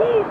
Woo!